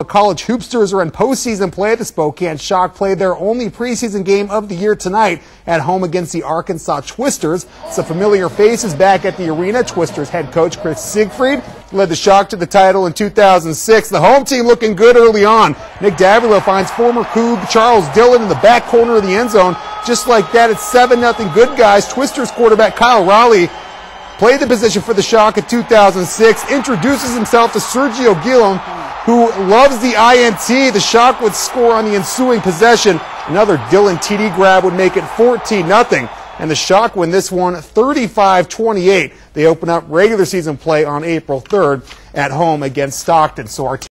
The college hoopsters are in postseason play. At the Spokane Shock played their only preseason game of the year tonight at home against the Arkansas Twisters. Some familiar faces back at the arena. Twisters head coach Chris Siegfried led the Shock to the title in 2006. The home team looking good early on. Nick Davila finds former Cougs Charles Dillon in the back corner of the end zone. Just like that, it's 7-0 good guys. Twisters quarterback Kyle Rowley played the position for the Shock in 2006, introduces himself to Sergio Gillum, who loves the INT. The Shock would score on the ensuing possession. Another Dillon TD grab would make it 14 0 and the Shock win this one 35-28. They open up regular season play on April 3rd at home against Stockton. So our